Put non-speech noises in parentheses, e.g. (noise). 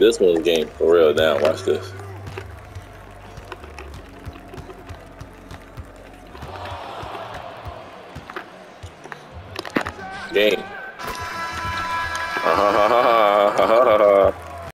This one's game for real now. Watch this. Game. (laughs)